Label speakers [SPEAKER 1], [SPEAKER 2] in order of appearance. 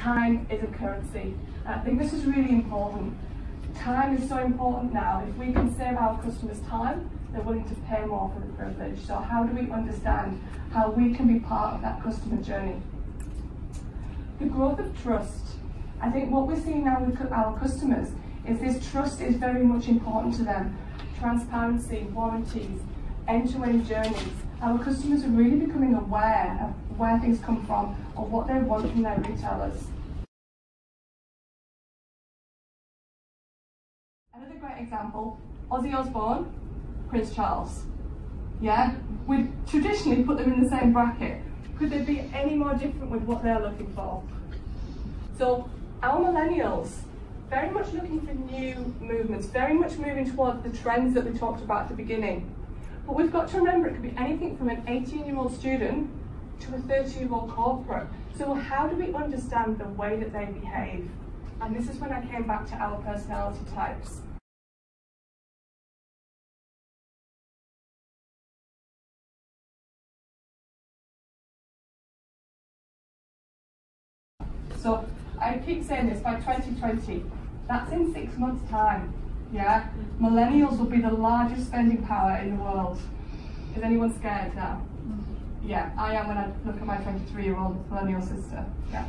[SPEAKER 1] time is a currency. And I think this is really important. Time is so important now. If we can save our customers time, they're willing to pay more for the privilege. So how do we understand how we can be part of that customer journey? The growth of trust. I think what we're seeing now with our customers is this trust is very much important to them. Transparency, warranties, end-to-end journeys. Our customers are really becoming aware of where things come from or what they want from their retailers. Another great example, Ozzy Osbourne, Prince Charles. Yeah, we traditionally put them in the same bracket. Could they be any more different with what they're looking for? So our millennials, very much looking for new movements, very much moving towards the trends that we talked about at the beginning. But we've got to remember it could be anything from an 18-year-old student to a 30-year-old corporate. So how do we understand the way that they behave? And this is when I came back to our personality types. So I keep saying this by 2020, that's in six months' time. Yeah, millennials will be the largest spending power in the world. Is anyone scared now? Mm. Yeah, I am when I look at my 23 year old millennial sister. Yeah.